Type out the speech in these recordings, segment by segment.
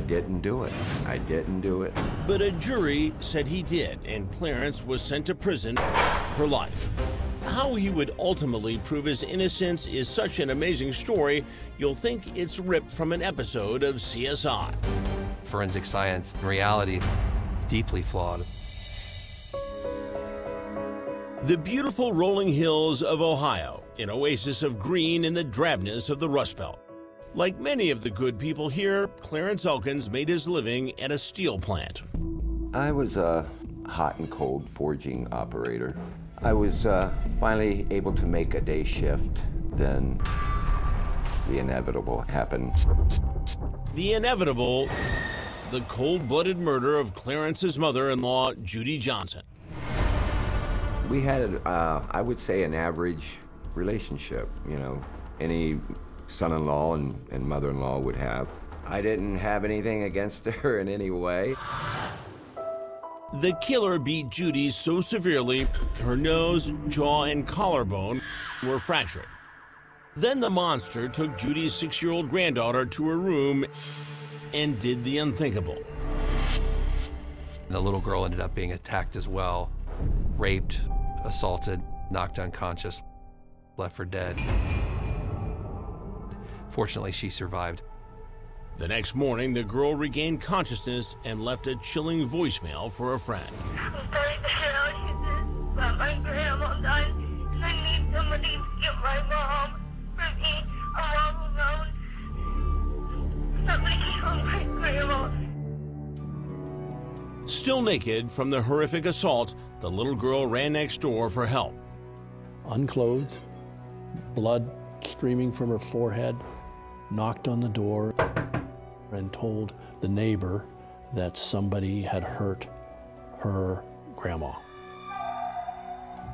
I didn't do it. I didn't do it. But a jury said he did, and Clarence was sent to prison for life. How he would ultimately prove his innocence is such an amazing story, you'll think it's ripped from an episode of CSI. Forensic science, in reality, is deeply flawed. The beautiful rolling hills of Ohio, an oasis of green in the drabness of the Rust Belt. Like many of the good people here, Clarence Elkins made his living at a steel plant. I was a hot and cold forging operator. I was uh, finally able to make a day shift. Then the inevitable happened. The inevitable, the cold blooded murder of Clarence's mother in law, Judy Johnson. We had, uh, I would say, an average relationship, you know, any son-in-law and, and mother-in-law would have. I didn't have anything against her in any way. The killer beat Judy so severely, her nose, jaw, and collarbone were fractured. Then the monster took Judy's six-year-old granddaughter to her room and did the unthinkable. The little girl ended up being attacked as well, raped, assaulted, knocked unconscious, left for dead. Fortunately, she survived. The next morning, the girl regained consciousness and left a chilling voicemail for a friend. I'm sorry to hear how she did, but my grandma died, I need somebody to get my mom from me. I'm all alone. Somebody kill my grandma. Still naked from the horrific assault, the little girl ran next door for help. Unclothed, blood streaming from her forehead, knocked on the door and told the neighbor that somebody had hurt her grandma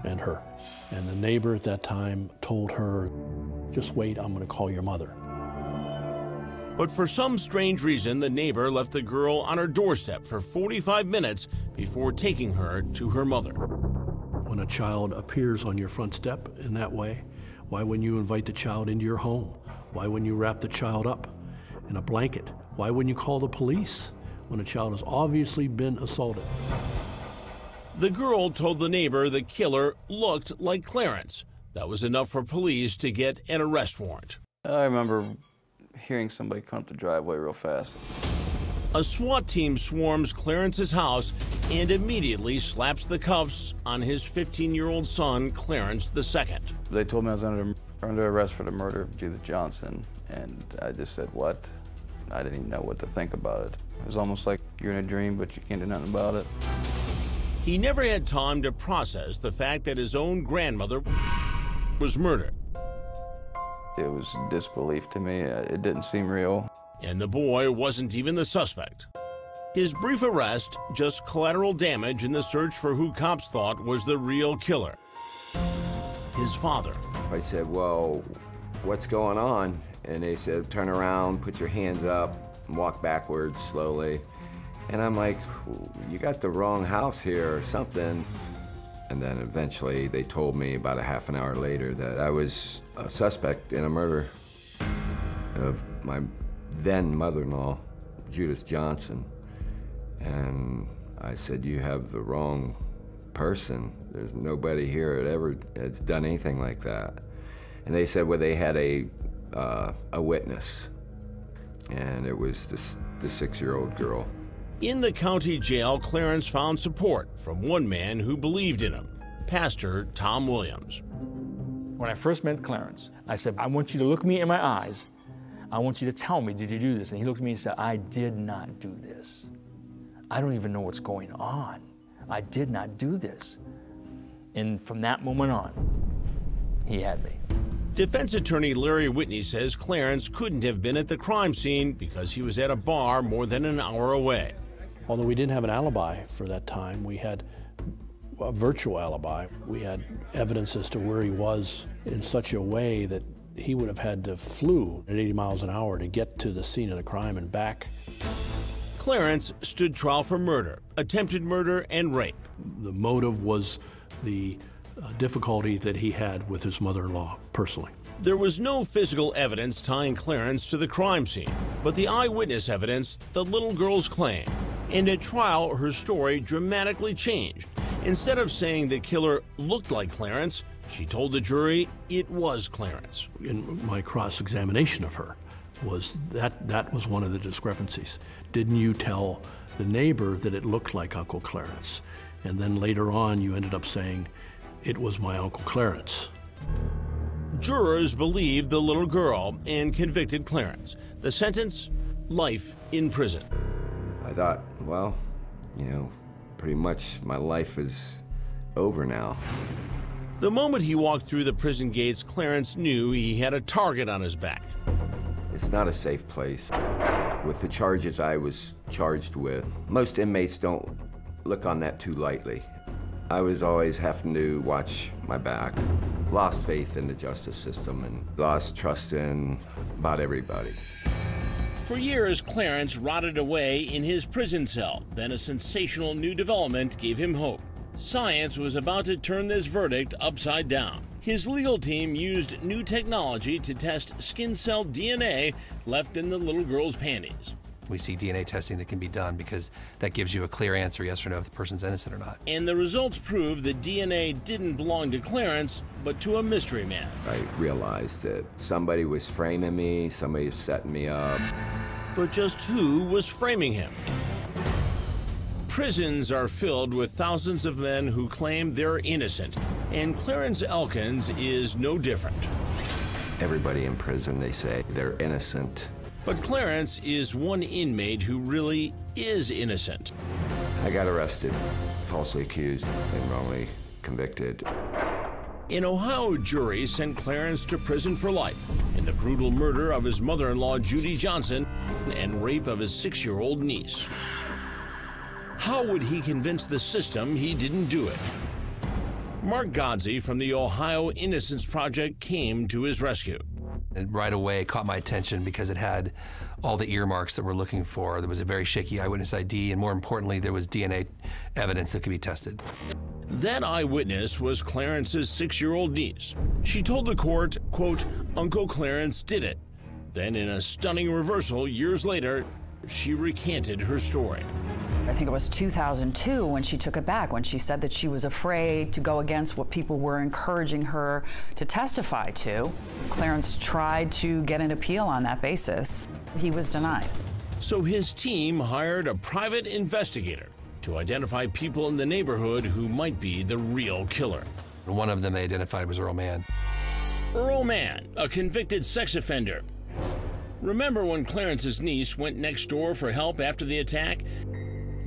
and her. And the neighbor at that time told her, just wait, I'm going to call your mother. But for some strange reason, the neighbor left the girl on her doorstep for 45 minutes before taking her to her mother. When a child appears on your front step in that way, why wouldn't you invite the child into your home? Why wouldn't you wrap the child up in a blanket? Why wouldn't you call the police when a child has obviously been assaulted? The girl told the neighbor the killer looked like Clarence. That was enough for police to get an arrest warrant. I remember hearing somebody come up the driveway real fast. A SWAT team swarms Clarence's house and immediately slaps the cuffs on his 15 year old son, Clarence II. They told me I was under, under arrest for the murder of Judith Johnson, and I just said, What? I didn't even know what to think about it. It was almost like you're in a dream, but you can't do nothing about it. He never had time to process the fact that his own grandmother was murdered. It was disbelief to me. It didn't seem real. And the boy wasn't even the suspect. His brief arrest, just collateral damage in the search for who cops thought was the real killer. His father. I said, well, what's going on? And they said, turn around, put your hands up, and walk backwards slowly. And I'm like, you got the wrong house here or something. And then eventually they told me about a half an hour later that I was a suspect in a murder of my then mother-in-law, Judith Johnson. And I said, you have the wrong person. There's nobody here that ever has done anything like that. And they said, well, they had a, uh, a witness, and it was this, the six-year-old girl. In the county jail, Clarence found support from one man who believed in him, Pastor Tom Williams. When I first met Clarence, I said, I want you to look me in my eyes. I want you to tell me, did you do this? And he looked at me and said, I did not do this. I don't even know what's going on. I did not do this. And from that moment on, he had me. Defense attorney Larry Whitney says Clarence couldn't have been at the crime scene because he was at a bar more than an hour away. Although we didn't have an alibi for that time, we had a virtual alibi. We had evidence as to where he was in such a way that he would have had to flew at 80 miles an hour to get to the scene of the crime and back. Clarence stood trial for murder, attempted murder, and rape. The motive was the uh, difficulty that he had with his mother-in-law personally. There was no physical evidence tying Clarence to the crime scene, but the eyewitness evidence, the little girl's claim. And at trial, her story dramatically changed. Instead of saying the killer looked like Clarence, she told the jury it was Clarence. In my cross examination of her, was that that was one of the discrepancies. Didn't you tell the neighbor that it looked like Uncle Clarence? And then later on, you ended up saying it was my Uncle Clarence. Jurors believed the little girl and convicted Clarence. The sentence life in prison. I thought, well, you know, pretty much my life is over now. The moment he walked through the prison gates, Clarence knew he had a target on his back. It's not a safe place. With the charges I was charged with, most inmates don't look on that too lightly. I was always having to watch my back. Lost faith in the justice system and lost trust in about everybody. For years, Clarence rotted away in his prison cell. Then a sensational new development gave him hope. Science was about to turn this verdict upside down. His legal team used new technology to test skin cell DNA left in the little girl's panties. We see DNA testing that can be done because that gives you a clear answer, yes or no, if the person's innocent or not. And the results prove that DNA didn't belong to Clarence, but to a mystery man. I realized that somebody was framing me, somebody was setting me up. But just who was framing him? Prisons are filled with thousands of men who claim they're innocent, and Clarence Elkins is no different. Everybody in prison, they say they're innocent. But Clarence is one inmate who really is innocent. I got arrested, falsely accused, and wrongly convicted. An Ohio jury sent Clarence to prison for life in the brutal murder of his mother in law, Judy Johnson, and rape of his six year old niece. How would he convince the system he didn't do it? Mark Godsey from the Ohio Innocence Project came to his rescue. It right away caught my attention because it had all the earmarks that we're looking for. There was a very shaky eyewitness ID, and more importantly, there was DNA evidence that could be tested. That eyewitness was Clarence's six year old niece. She told the court, quote, Uncle Clarence did it. Then, in a stunning reversal years later, she recanted her story. I think it was 2002 when she took it back, when she said that she was afraid to go against what people were encouraging her to testify to. Clarence tried to get an appeal on that basis. He was denied. So his team hired a private investigator to identify people in the neighborhood who might be the real killer. One of them they identified was Earl Mann. Earl Mann, a convicted sex offender. Remember when Clarence's niece went next door for help after the attack?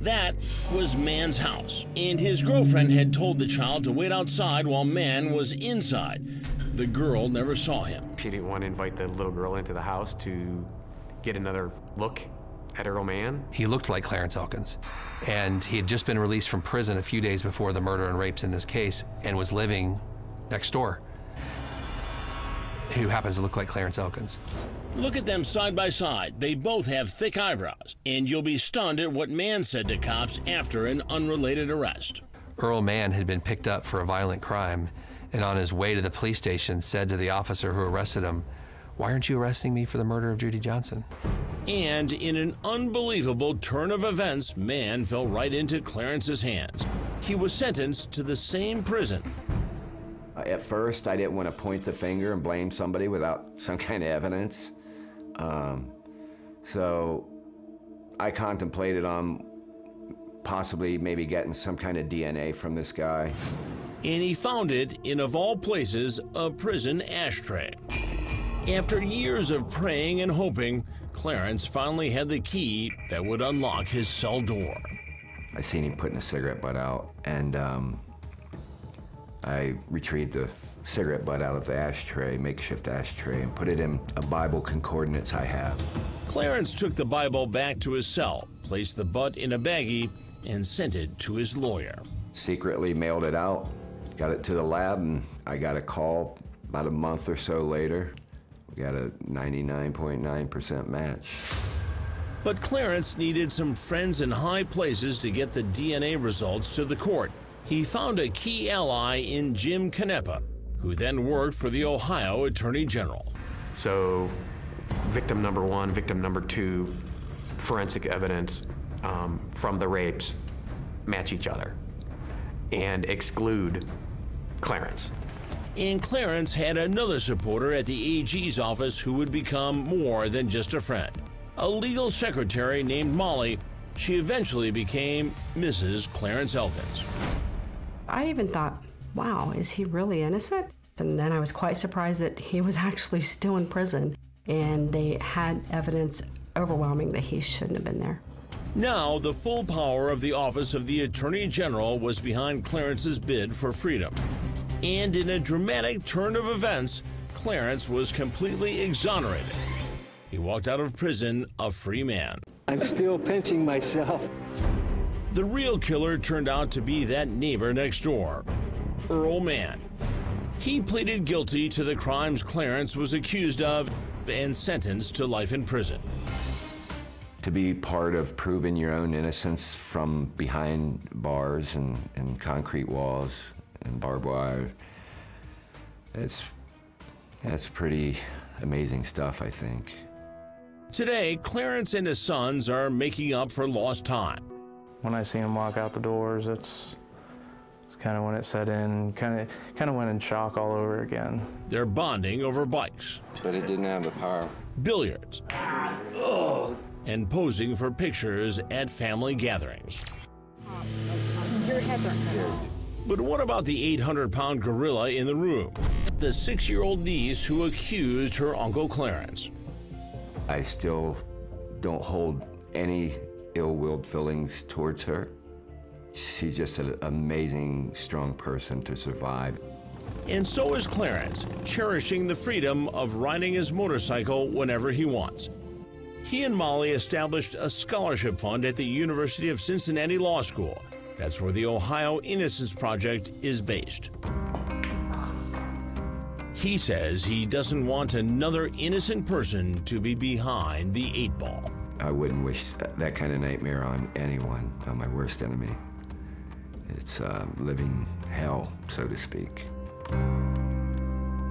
That was Mann's house, and his girlfriend had told the child to wait outside while Man was inside. The girl never saw him. She didn't want to invite the little girl into the house to get another look at Earl Mann. He looked like Clarence Elkins, and he had just been released from prison a few days before the murder and rapes in this case and was living next door. Who happens to look like Clarence Elkins. Look at them side by side. They both have thick eyebrows, and you'll be stunned at what Mann said to cops after an unrelated arrest. Earl Mann had been picked up for a violent crime, and on his way to the police station said to the officer who arrested him, Why aren't you arresting me for the murder of Judy Johnson? And in an unbelievable turn of events, Mann fell right into Clarence's hands. He was sentenced to the same prison. At first, I didn't want to point the finger and blame somebody without some kind of evidence. Um, so I contemplated on possibly maybe getting some kind of DNA from this guy. And he found it in, of all places, a prison ashtray. After years of praying and hoping, Clarence finally had the key that would unlock his cell door. I seen him putting a cigarette butt out, and um, I retrieved the cigarette butt out of the ashtray, makeshift ashtray, and put it in a Bible concordance I have. Clarence took the Bible back to his cell, placed the butt in a baggie, and sent it to his lawyer. Secretly mailed it out, got it to the lab, and I got a call about a month or so later. We got a 99.9% match. But Clarence needed some friends in high places to get the DNA results to the court. He found a key ally in Jim Canepa, who then worked for the Ohio Attorney General. So, victim number one, victim number two, forensic evidence um, from the rapes match each other and exclude Clarence. And Clarence had another supporter at the AG's office who would become more than just a friend. A legal secretary named Molly, she eventually became Mrs. Clarence Elkins. I even thought, wow, is he really innocent? And then I was quite surprised that he was actually still in prison and they had evidence overwhelming that he shouldn't have been there. Now, the full power of the Office of the Attorney General was behind Clarence's bid for freedom. And in a dramatic turn of events, Clarence was completely exonerated. He walked out of prison a free man. I'm still pinching myself. The real killer turned out to be that neighbor next door, Earl Mann. He pleaded guilty to the crimes Clarence was accused of and sentenced to life in prison. To be part of proving your own innocence from behind bars and, and concrete walls and barbed wire, it's, that's pretty amazing stuff, I think. Today, Clarence and his sons are making up for lost time. When I seen him walk out the doors, it's it's kind of when it set in, kind of kind of went in shock all over again. They're bonding over bikes, But it didn't have the power. billiards, oh. and posing for pictures at family gatherings. Your heads are clear. But what about the 800 pound gorilla in the room? The six year old niece who accused her Uncle Clarence. I still don't hold any ill-willed feelings towards her. She's just an amazing, strong person to survive. And so is Clarence, cherishing the freedom of riding his motorcycle whenever he wants. He and Molly established a scholarship fund at the University of Cincinnati Law School. That's where the Ohio Innocence Project is based. He says he doesn't want another innocent person to be behind the eight ball. I wouldn't wish that, kind of nightmare on anyone, on my worst enemy. It's uh, living hell, so to speak.